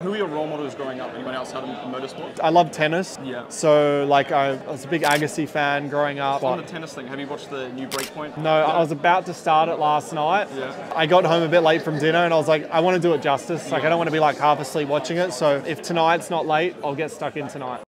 Who were your role models growing up? Anyone outside of motorsport? I love tennis. Yeah. So like I was a big Agassi fan growing up. On the tennis thing, have you watched the new Breakpoint? No, I was about to start it last night. Yeah. I got home a bit late from dinner and I was like, I want to do it justice. Like I don't want to be like half asleep watching it. So if tonight's not late, I'll get stuck in tonight.